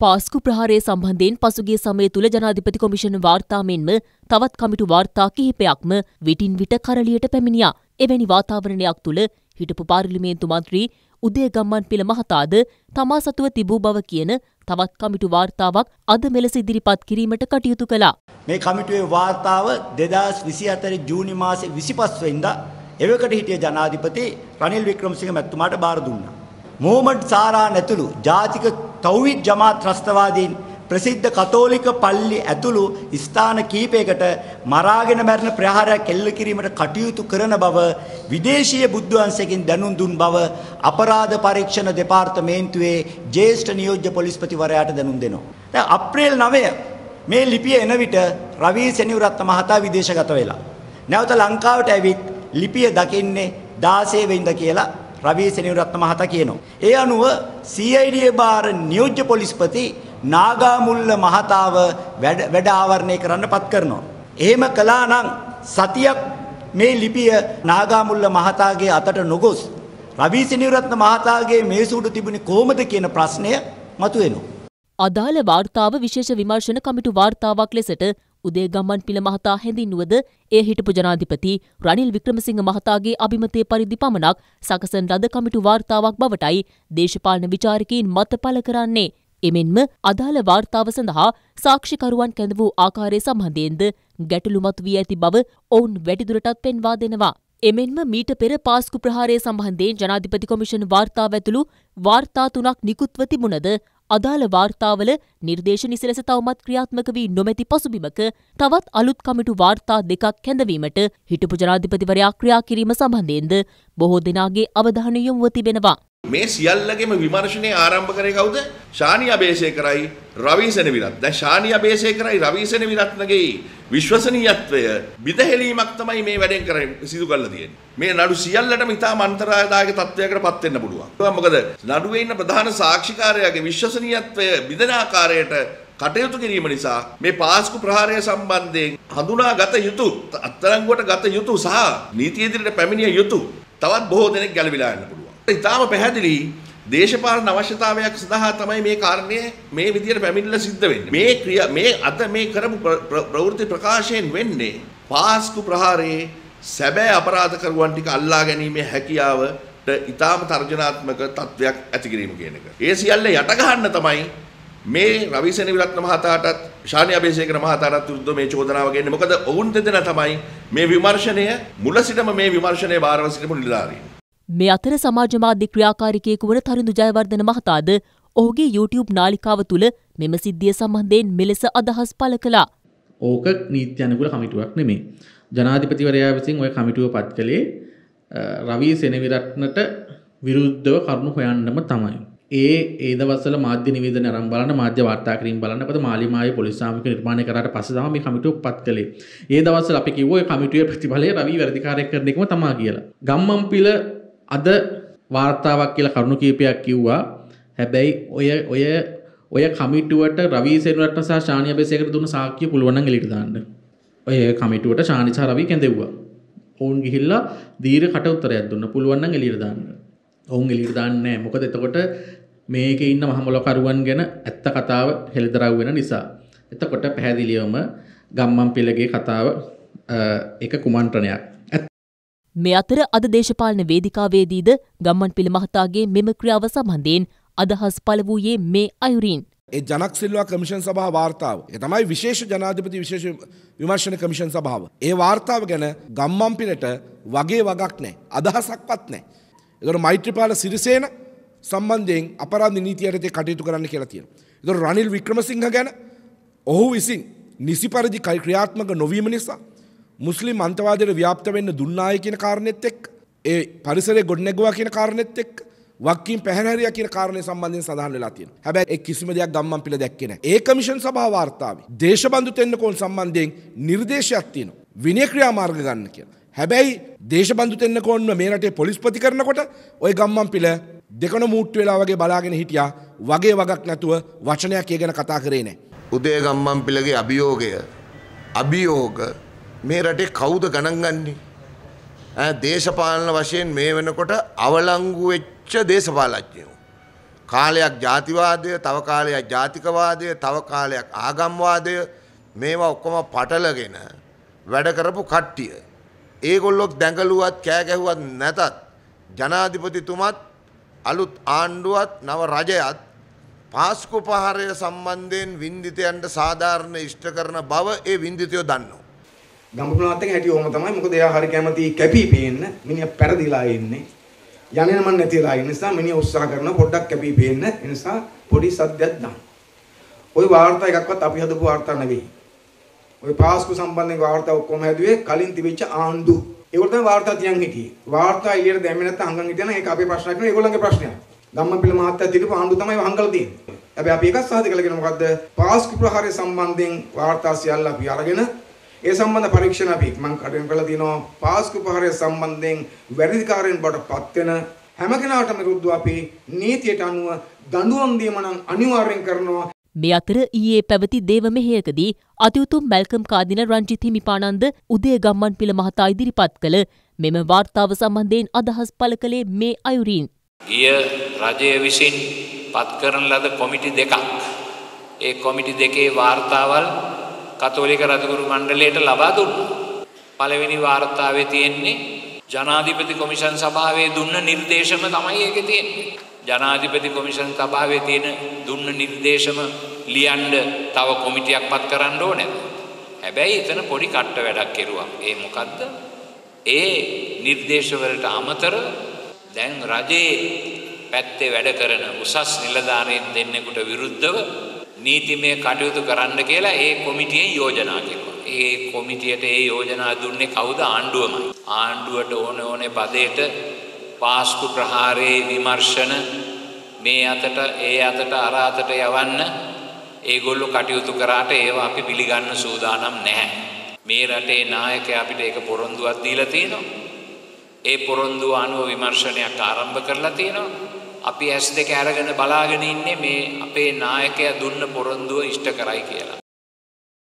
පාස්කු ප්‍රහාරය සම්බන්ධයෙන් පසුගිය සමය තුළ ජනාධිපති කොමිෂන වාර්තා මෙන්ම තවත් කමිටු වාර්තා කිහිපයක්ම විටින් විට කරලියට පැමිණියා. එවැනි වාතාවරණයක් තුළ හිටපු පාර්ලිමේන්තු මන්ත්‍රී උදේ ගම්මන් පිළ මහතාද තමා සතුව තිබූ බව කියන තවත් කමිටු වාර්තාවක් අද මෙලෙස ඉදිරිපත් කිරීමට කටයුතු කළා. මේ කමිටුවේ වාර්තාව 2024 ජූනි මාසේ 25 වෙනිදා එවකට හිටිය ජනාධිපති රනිල් වික්‍රමසිංහ මැතිතුමාට බාර දුන්නා. මොහමඩ් සාරා නැතුළු ජාතික තෞහිද් ජමාත් ත්‍රස්තවාදීන් ප්‍රසිද්ධ කතෝලික පල්ලි ඇතුළු ස්ථාන කීපයකට මරාගෙන මැරෙන ප්‍රහාරයක් එල්ල කිරීමට කටයුතු කරන බව විදේශීය බුද්ධවංශයෙන් දැනුම් දුන් බව අපරාධ පරීක්ෂණ දෙපාර්තමේන්තුවේ ජ්‍යෙෂ්ඨ නියෝජ්‍ය පොලිස්පතිවරයාට දැනුම් දෙනවා. දැන් අප්‍රේල් 9 මේ ලිපිය එන විට රවී සෙනවිරත්න මහතා විදේශගත වෙලා. නැවත ලංකාවට ඇවිත් ලිපිය දකින්නේ 16 වෙනිදා කියලා රවී සෙනවිරත්න මහතා කියනවා. ඒ අනුව CID බාර නියෝජ්‍ය පොලිස්පති නාගාමුල්ල මහතාව වැඩ ආවරණය කරන්න පත් කරනවා. එහෙම කළා නම් සතියක් මේ ලිපිය නාගාමුල්ල මහතාගේ අතට නොගොස් රවී සෙනවිරත්න මහතාගේ මේසුඩ තිබුණේ කොහොමද කියන ප්‍රශ්නය මතුවෙනවා. අදාළ වාර්තාව විශේෂ විමර්ශන කමිටු වාර්තාවක් ලෙසට උදේ ගම්මන් පිළ මහතා හැඳින්වුවද එය හිටපු ජනාධිපති රනිල් වික්‍රමසිංහ මහතාගේ අභිමතය පරිදි පමණක් සකසන ලද කමිටු වාර්තාවක් බවටයි දේශපාලන විචාරකීන් මත පල කරන්නේ. එමෙන්ම අදාළ වාර්තාව සඳහා සාක්ෂිකරුවන් කැඳ වූ ආකාරය සම්බන්ධයෙන්ද ගැටලු මතු වී ඇති බව ඔවුන් වැඩිදුරටත් පෙන්වා දෙනවා. එමෙන්ම මීට පෙර පාස්කු ප්‍රහාරය සම්බන්ධයෙන් ජනාධිපති කොමිෂන් වාර්තාව ඇතුළු වාර්තා තුනක් නිකුත්ව තිබුණද අදාළ වාර්තාවල නිර්දේශ නිසලෙස තවමත් ක්‍රියාත්මක වී නොමැති පසුබිමක තවත් අලුත් කමිටු වාර්තා දෙකක් කැඳවීමට හිටපු ජනාධිපතිවරයා ක්‍රියා කිරීම සම්බන්ධයෙන්ද බොහෝ දෙනාගේ අවධානය යොමුව තිබෙනවා. මේ සියල්ලගේම විමර්ශනය ආරම්භ කරේ කවුද? ශානි අබේසේකරයි රවී සෙනවිරත්. දැන් ශානි අබේසේකරයි රවී සෙනවිරත්නගේ විශ්වසනීයත්වය බිදහෙලීමක් තමයි මේ වැඩෙන් කරන්නේ සිදු කරලා තියෙන්නේ. මේ නඩු සියල්ලටම ඉතාම අන්තරායදායක තත්වයකට පත් වෙන්න පුළුවන්. මොකද නඩුවේ ඉන්න ප්‍රධාන සාක්ෂිකාරයාගේ විශ්වසනීයත්වය බිදෙන ආකාරයට කටයුතු කිරීම නිසා මේ පාස්කු ප්‍රහාරය සම්බන්ධයෙන් හඳුනාගත යුතු අත්තරංගුවට ගත යුතු සහ නීති ඉදිරියට පැමිණිය යුතු තවත් බොහෝ දෙනෙක් ගැලවිලා යන්න පුළුවන්. ඉතාම පැහැදිලි දේශපාලන අවශ්‍යතාවයක් සඳහා තමයි මේ කාරණය මේ විදියට පැමිණිලා සිද්ධ වෙන්නේ. මේ ක්‍රියා මේ අද මේ කරපු ප්‍රවෘත්ති ප්‍රකාශයෙන් වෙන්නේ පාස්කු ප්‍රහාරයේ සැබෑ අපරාධකරුවන් ටික අල්ලා ගැනීමේ හැකියාවට ඉතාම තර්ජනාත්මක තත්වයක් ඇති කිරීම කියන එක. ඒ සියල්ල යට ගන්න තමයි මේ රවිසෙන විරත්න මහතාටත් ශානි අබේසේකර මහතාටත් විරුද්ධව මේ චෝදනාව ගෙන්නේ. මොකද ඔවුන් දෙදෙනා තමයි මේ විමර්ශනය මුල සිටම මේ විමර්ශනය බාරව සිටපු නිලධාරීන්. මේ අතර සමාජ මාධ්‍ය ක්‍රියාකාරිකයෙකු වන තරිඳු ජයවර්ධන මහතාද ඔහුගේ YouTube නාලිකාව තුළ මෙම සිද්ධිය සම්බන්ධයෙන් මෙලෙස අදහස් පළ කළා. ඕක නීති අනුකූල කමිටුවක් නෙමේ. ජනාධිපතිවරයා විසින් ওই කමිටුව පත් කළේ රවී සෙනවිරත්නට විරුද්ධව කරුණු හොයන්නම තමයි. ඒ ඒ දවස්වල මාධ්‍ය නිවේදන අරන් බලන්න මාධ්‍ය වාර්තා කිරීම බලන්න පද මාලිමාවේ පොලිස් සාමික නිර්මාණය කරාට පස්සේ තමයි මේ කමිටුව පත් කළේ. ඒ දවස්වල අපි කිව්වා ඒ කමිටුවේ ප්‍රතිඵලය රවි වැඩිකාරයෙක් කරන එකම තමයි කියලා. ගම්මන්පිල අද වාර්තාවක් කියලා කරුණු කීපයක් කිව්වා. හැබැයි ඔය ඔය ඔය කමිටුවට රවී සෙනරත්න සහ ශානි අබේසේකර දුන්න සාක්ෂිය පුළුවන් නම් එළියට දාන්න. ඔය කමිටුවට ශානි සහ රවී කැඳෙව්වා. ඔවුන් ගිහිල්ලා දීර්ඝ කට උත්තරයක් දුන්න. පුළුවන් නම් එළියට දාන්න. ඔවුන් එළියට දාන්නේ නැහැ. මොකද එතකොට මේකේ ඉන්න මහමොලකරුවන් ගැන ඇත්ත කතාව හෙළිදරව් වෙන නිසා. එතකොට පැහැදිලිවම ගම්මන් පිළගේ කතාව එක කුමන්ත්‍රණයක්. මේ අතර අද දේශපාලන වේදිකාවේදීද ගම්මන් පිළ මහතාගේ මෙම ක්‍රියාව සම්බන්ධයෙන් අදහස් පළ වූයේ මේ අයුරින්. ඒ ජනක් සිල්වා කමිෂන් සභා වාර්තාව. ඒ තමයි විශේෂ ජනාධිපති විශේෂ විමර්ශන කමිෂන් සභාව. ඒ වාර්තාව ගැන ගම්මන් පිළට වගේ වගක් නෑ. අදහසක්වත් නෑ. එතකොට මෛත්‍රීපාල සිරිසේන සම්බන්ධයෙන් අපරාධ නීතිය යටතේ කටයුතු කරන්න කියලා තියෙනවා. එතකොට රනිල් වික්‍රමසිංහ ගැන ඔහු විසින් නිසි පරිදි ක්‍රියාත්මක නොවීම නිසා මුස්ලිම් අන්තවාදයට ව්‍යාප්ත වෙන්න දුන්නාය කියන කාරණෙත් එක් ඒ පරිසරය ගොඩනැගවා කියන කාරණෙත් එක් වක්කින් පැහැරිය කියන කාරණය සම්බන්ධයෙන් සඳහන් වෙලා තියෙන. හැබැයි ඒ කිසිම දෙයක් ගම්මන් පිළ දැක්කේ නැහැ. ඒ කමිෂන් සභාව වාර්තාවේ දේශබන්දු තෙන්නකෝන් සම්බන්ධයෙන් නිර්දේශයක් තියෙනවා. විනය ක්‍රියාමාර්ග ගන්න කියලා. හැබැයි දේශබන්දු තෙන්නකෝන්ව මේ රටේ පොලිස්පති කරනකොට ওই ගම්මන් පිළ දෙකන මූට්ටු වෙලා වගේ බලාගෙන හිටියා වගේ වගක් නැතුව වචනයක් ඒ ගැන කතා කරේ නැහැ. උදේ ගම්මන් පිළගේ අභියෝගය අභියෝග මේ රටේ කවුද ගණන් ගන්නේ? දේශපාලන වශයෙන් මේ වෙනකොට අවලංගු වෙච්ච දේශපාලඥයෝ. කාලයක් ජාතිවාදය තව කාලයක් ජාතිකවාදය තව කාලයක් ආගම්වාදය මේවා ඔක්කොම පටලගෙන වැඩ කරපු කට්ටිය. ඒගොල්ලොක් දැඟලුවත් කෑගැහුවත් නැතත් ජනාධිපතිතුමත් අලුත් ආණ්ඩුවත් නව රජයත් පාස්කු පහරය සම්බන්ධයෙන් වින්දිතයන්ට සාධාරණ ඉෂ්ට කරන බව ඒ වින්දිතයෝ දන්නවා. ගම්පුලාත් එක්ක හැටි ඕම තමයි මොකද එයා හරි කැමති කැපී පේන්න මිනිහා පෙරදිලා ඉන්නේ යන්නේ මන් නැතිලා ඉන්න නිසා මිනිහා උත්සාහ කරන පොඩ්ඩක් කැපී පේන්න ඒ නිසා පොඩි සද්දයක් දාන්න ওই වාර්තා එකක්වත් අපි හදපු වාර්තා නෙවෙයි ওই පාස්කු සම්බන්ධයෙන් වාර්තා ඔක්කොම හැදුවේ කලින් තිබිච්ච ආණ්ඩු ඒගොල්ලෝ තමයි වාර්තා තියන් හිටියේ වාර්තා එළියට දැම්මේ නැත්නම් හංගන් හිටියනම් ඒක අපේ ප්‍රශ්නයක් නෙවෙයි ඒගොල්ලන්ගේ ප්‍රශ්නයක් ධම්මපිල මහත්තයා තිබු ආණ්ඩු තමයි හංගලා තියෙන්නේ හැබැයි අපි එකක් සාධක කළගෙන මොකද්ද පාස්කු ප්‍රහාරය සම්බන්ධයෙන් වාර්තා සියල්ල අපි අරගෙන ඒ සම්බන්ධ පරීක්ෂණ අපි මම කටයුතු කරලා තියෙනවා පාස්කු ප්‍රහාරය සම්බන්ධයෙන් වැරදිකාරයන් බවට පත් වෙන හැම කෙනාටම විරුද්ධව අපි නීතියට අනුව දඬුවම් දීම නම් අනිවාර්යෙන් කරනවා මේ අතර ඊයේ පැවති දේව මෙහෙයකදී අතිඋතුම් මැල්කම් කාදින රංජිත් හිමිපාණන්ද උදේ ගම්මන් පිළ මහතා ඉදිරිපත් කළ මෙම වාර්තාව සම්බන්ධයෙන් අදහස් පළ කළේ මේ අයුරින්. ගිය රජය විසින් පත් කරන ලද කොමිටි දෙකක්. ඒ කොමිටි දෙකේ වාර්තාවල් කතෝලික රජගුරු මණ්ඩලයට ලබා දුන්නා. පළවෙනි වාර්තාවේ තියෙන්නේ ජනාධිපති කොමිෂන් සභාවේ දුන්න නිර්දේශම තමයි ඒකේ තියෙන්නේ. ජනාධිපති කොමිෂන් සභාවේ තියෙන දුන්න නිර්දේශම ලියන්න තව කොමිටියක් පත් කරන්න ඕනේ. හැබැයි එතන පොඩි කට්ට වැඩක් කෙරුවා. ඒ මොකද්ද? ඒ නිර්දේශවලට අමතර දැන් රජයේ පැත්තේ වැඩ කරන උසස් නිලධාරීන් දෙන්නෙකුට විරුද්ධව නීතිමය කටයුතු කරන්න කියලා ඒ කොමිටියෙන් යෝජනා කෙරුවා. ඒ කොමිටියට ඒ යෝජනා දුන්නේ කවුද? ආණ්ඩුවමයි. ආණ්ඩුවට ඕන ඕනේ පදයට පාස්කු ප්‍රහාරයේ විමර්ශන මේ අතට ඒ අතට අර අතට යවන්න ඒගොල්ලෝ කටයුතු කරාට ඒවා අපි පිළිගන්න සූදානම් නැහැ. මේ රටේ නායකයා අපිට ඒක පොරොන්දුවක් දීලා තියෙනවා. ඒ පොරොන්දුව අනුව විමර්ශනයක් ආරම්භ කරලා තියෙනවා. අපි ඇස් දෙක අරගෙන බලාගෙන ඉන්නේ මේ අපේ නායකයා දුන්න පොරොන්දුව ඉෂ්ට කරයි කියලා.